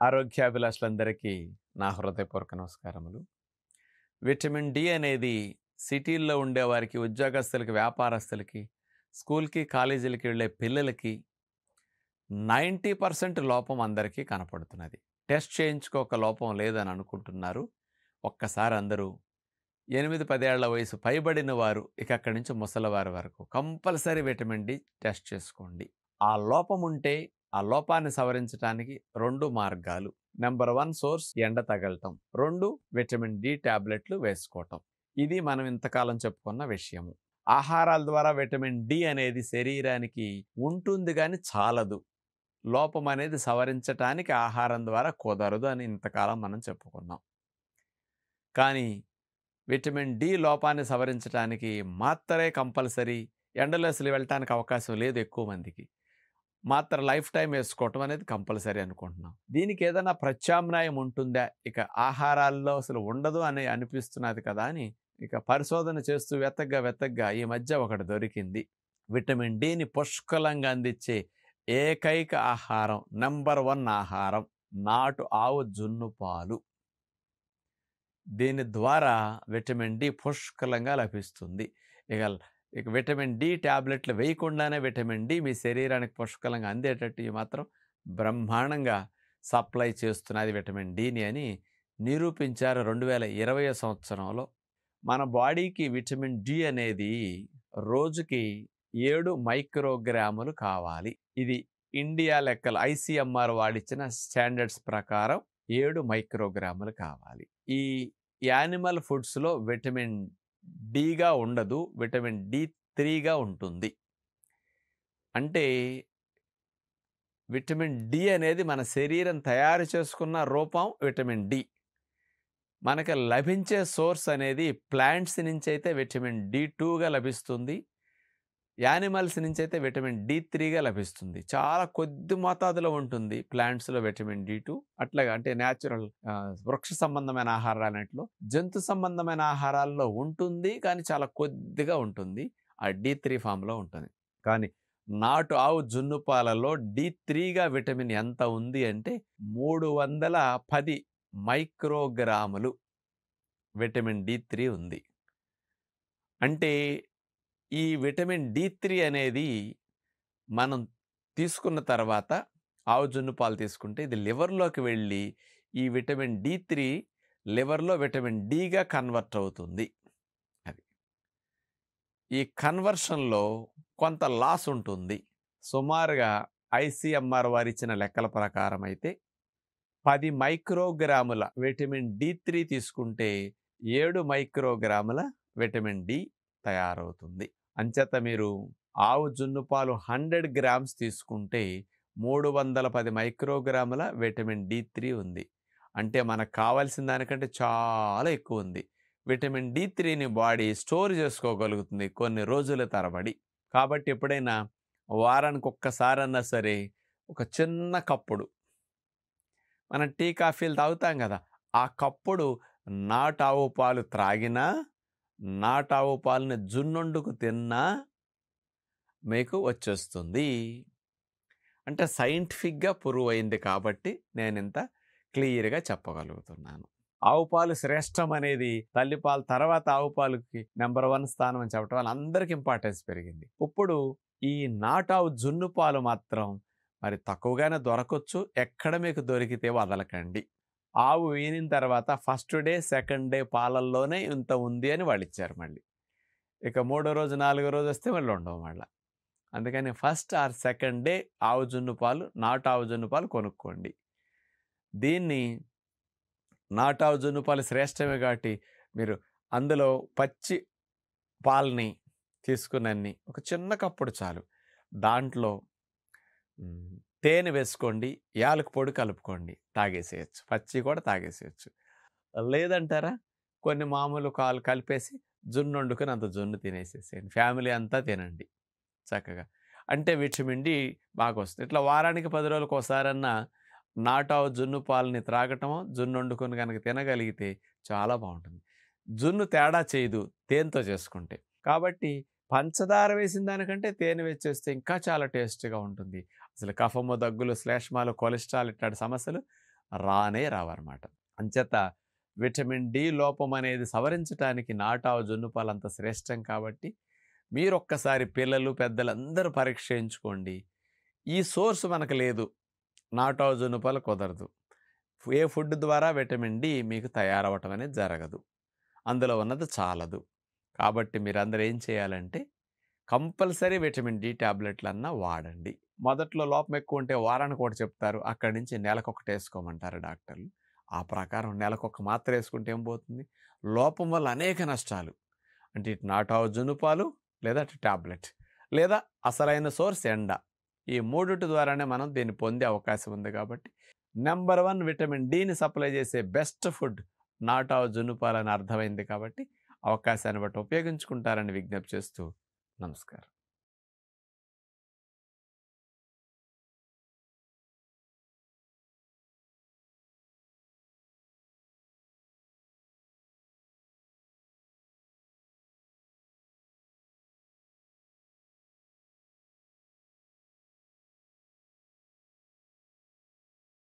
ఆరోగ్యాభిలాషులందరికీ నా హృదయపూర్వక నమస్కారములు. విటమిన్ డి అనేది సిటీల్లో ఉండేవారికి ఉద్యోగస్తులకి వ్యాపారస్తులకి స్కూల్కి కాలేజీలకి వెళ్ళే పిల్లలకి నైంటీ పర్సెంట్ లోపం అందరికీ కనపడుతున్నది. టెస్ట్ చేయించుకోక లోపం లేదని అనుకుంటున్నారు. ఒక్కసారి అందరూ ఎనిమిది పదేళ్ళ వయసు పైబడిన వారు ఇక అక్కడి నుంచి ముసలివారి వరకు కంపల్సరీ విటమిన్ డి టెస్ట్ చేసుకోండి. ఆ లోపం ఉంటే ఆ లోపాన్ని సవరించడానికి రెండు మార్గాలు. నెంబర్ వన్ సోర్స్ ఎండ తగలటం. రెండు విటమిన్ డి టాబ్లెట్లు వేసుకోవటం. ఇది మనం ఇంతకాలం చెప్పుకున్న విషయము. ఆహారాల ద్వారా విటమిన్ డి అనేది శరీరానికి ఉంటుంది కానీ చాలదు. లోపం అనేది సవరించటానికి ఆహారం ద్వారా కుదరదు అని ఇంతకాలం మనం చెప్పుకున్నాం. కానీ విటమిన్ డి లోపాన్ని సవరించడానికి మాత్రమే కంపల్సరీ ఎండలో వెళ్ళటానికి అవకాశం లేదు ఎక్కువ మందికి. మాత్ర లైఫ్ టైం వేసుకోవటం అనేది కంపల్సరీ అనుకుంటున్నాం. దీనికి ఏదైనా ప్రత్యామ్నాయం ఉంటుందా? ఇక ఆహారాల్లో అసలు ఉండదు అని అనిపిస్తున్నది కదా అని ఇక పరిశోధన చేస్తూ వెతగ్గా వెతగ్గా ఈ మధ్య ఒకటి దొరికింది. విటమిన్ డిని పుష్కలంగా అందించే ఏకైక ఆహారం నంబర్ వన్ ఆహారం నాటు ఆవు జున్ను పాలు. దీని ద్వారా విటమిన్ డి పుష్కలంగా లభిస్తుంది. ఇక ఇక విటమిన్ డి ట్యాబ్లెట్లు వేయకుండానే విటమిన్ డి మీ శరీరానికి పుష్కలంగా అందేటట్టు ఈ మాత్రం బ్రహ్మాండంగా సప్లై చేస్తున్నది విటమిన్ డిని అని నిరూపించారు రెండు వేల ఇరవై సంవత్సరంలో. మన బాడీకి విటమిన్ డి అనేది రోజుకి ఏడు మైక్రోగ్రాములు కావాలి. ఇది ఇండియా లెక్కలు ఐసీఎంఆర్ వాడిచ్చిన స్టాండర్డ్స్ ప్రకారం ఏడు మైక్రోగ్రాములు కావాలి. ఈ యానిమల్ ఫుడ్స్లో విటమిన్ డిగా ఉండదు. విటమిన్ డి త్రీగా ఉంటుంది. అంటే విటమిన్ డి అనేది మన శరీరం తయారు చేసుకున్న రూపం విటమిన్ డి. మనకి లభించే సోర్స్ అనేది ప్లాంట్స్ నుంచి అయితే విటమిన్ డి టూగా లభిస్తుంది. యానిమల్స్ నుంచి అయితే విటమిన్ డి త్రీగా లభిస్తుంది. చాలా కొద్ది మోతాదులో ఉంటుంది ప్లాంట్స్లో విటమిన్ డి టూ. అట్లాగా అంటే న్యాచురల్ వృక్ష సంబంధమైన ఆహారాలన్నింటిలో జంతు సంబంధమైన ఆహారాల్లో ఉంటుంది కానీ చాలా కొద్దిగా ఉంటుంది. ఆ డి త్రీ ఫామ్లో ఉంటుంది. కానీ నాటు ఆవు జున్ను పాలలో డి త్రీగా విటమిన్ ఎంత ఉంది అంటే మూడు వందల పది మైక్రోగ్రాములు విటమిన్ డి త్రీ ఉంది. అంటే ఈ విటమిన్ డి త్రీ అనేది మనం తీసుకున్న తర్వాత ఆవు జున్ను పాలు తీసుకుంటే ఇది లివర్లోకి వెళ్ళి ఈ విటమిన్ డి త్రీ లివర్లో విటమిన్ డిగా కన్వర్ట్ అవుతుంది అది. ఈ కన్వర్షన్లో కొంత లాస్ ఉంటుంది. సుమారుగా ఐసీఎంఆర్ వారు ఇచ్చిన లెక్కల ప్రకారం అయితే పది మైక్రోగ్రాముల విటమిన్ డి త్రీ తీసుకుంటే ఏడు మైక్రోగ్రాముల విటమిన్ డి తయారవుతుంది. అంచేత మీరు ఆవు జున్ను పాలు హండ్రెడ్ గ్రామ్స్ తీసుకుంటే మూడు వందల పది మైక్రోగ్రాముల విటమిన్ డి త్రీ ఉంది. అంటే మనకు కావాల్సిన దానికంటే చాలా ఎక్కువ ఉంది. విటమిన్ డి త్రీని బాడీ స్టోర్ చేసుకోగలుగుతుంది కొన్ని రోజుల తరబడి. కాబట్టి ఎప్పుడైనా వారానికి ఒక్కసారన్నా సరే ఒక చిన్న కప్పుడు మనం టీ కాఫీలు తాగుతాం కదా ఆ కప్పుడు నాటు ఆవు పాలు త్రాగినా నాటావు పాలని జున్నుండుకు తిన్నా మీకు వచ్చేస్తుంది. అంటే సైంటిఫిక్గా ప్రూవ్ అయింది కాబట్టి నేను ఇంత క్లియర్గా చెప్పగలుగుతున్నాను. ఆవు పాలు శ్రేష్టం అనేది తల్లిపాలు తర్వాత ఆవు పాలుకి నెంబర్ వన్ స్థానం అని చెప్పడం వల్ల అందరికి ఇంపార్టెన్స్ పెరిగింది. ఇప్పుడు ఈ నాటావు జున్ను పాలు మాత్రం మరి తక్కువగానే దొరకవచ్చు ఎక్కడ మీకు దొరికితే వదలకండి. ఆవు వీనిన తర్వాత ఫస్ట్ డే సెకండ్ డే పాలల్లోనే ఇంత ఉంది అని వాళ్ళు ఇచ్చారు మళ్ళీ. ఇక మూడో రోజు నాలుగో రోజు వస్తే మళ్ళీ ఉండవు మళ్ళీ. అందుకని ఫస్ట్ ఆర్ సెకండ్ డే ఆవు జున్ను పాలు నాటు ఆవు జున్ను పాలు కొనుక్కోండి. దీన్ని నాటు ఆవు జున్ను పాలు శ్రేష్టమే కాబట్టి మీరు అందులో పచ్చి పాలని తీసుకునన్ని ఒక చిన్న కప్పుడు చాలు. దాంట్లో తేనె వేసుకోండి యాలకు పొడి కలుపుకోండి తాగేసేయచ్చు. పచ్చి కూడా తాగేసేయచ్చు. లేదంటారా? కొన్ని మామూలు కాలు కలిపేసి జున్ను వండుకుని అంత జున్ను తినేసేసేయండి. ఫ్యామిలీ అంతా తినండి చక్కగా. అంటే విటమిన్ డి బాగా వస్తుంది. ఇట్లా వారానికి పది రోజులకు ఒకసారన్నా నాటావు జున్ను పాలని త్రాగటమో జున్ను వండుకొని కనుక తినగలిగితే చాలా బాగుంటుంది. జున్ను తేడా చేయదు తేనెతో చేసుకుంటే. కాబట్టి పంచదార వేసిన దానికంటే తేనె వేసేస్తే ఇంకా చాలా టేస్ట్గా ఉంటుంది. అసలు కఫము దగ్గులు శ్లేష్మాలు కొలెస్ట్రాల్ ఇట్లాంటి సమస్యలు రానే రావన్నమాట. అంచేత విటమిన్ డి లోపం అనేది సవరించడానికి నాటావు జున్నుపాలు అంత శ్రేష్టం కాబట్టి మీరు ఒక్కసారి పిల్లలు పెద్దలందరూ పరీక్ష చేయించుకోండి. ఈ సోర్స్ మనకు లేదు. నాటావు జున్నుపాలు కుదరదు. ఏ ఫుడ్ ద్వారా విటమిన్ డి మీకు తయారవటం అనేది జరగదు. అందులో ఉన్నది చాలదు. కాబట్టి మీరందరూ ఏం చేయాలంటే కంపల్సరీ విటమిన్ డి ట్యాబ్లెట్లన్నా వాడండి. మొదట్లో లోపం ఎక్కువ ఉంటే వారానికి ఒకటి చెప్తారు. అక్కడి నుంచి నెలకొకటి వేసుకోమంటారు డాక్టర్లు. ఆ ప్రకారం నెలకొక మాత్ర వేసుకుంటే ఏం పోతుంది? లోపం వల్ల అనేక నష్టాలు. అంటే ఇటు నాటావు జునుపాలు లేదా అటు ట్యాబ్లెట్ లేదా అసలైన సోర్స్ ఎండ. ఈ మూడిటి ద్వారానే మనం దీన్ని పొందే అవకాశం ఉంది కాబట్టి నెంబర్ వన్ విటమిన్ డిని సప్లై చేసే బెస్ట్ ఫుడ్ నాటావు జునుపాలని అర్థమైంది కాబట్టి అవకాశాన్ని బట్టి ఉపయోగించుకుంటారని విజ్ఞప్తి చేస్తూ నమస్కారం.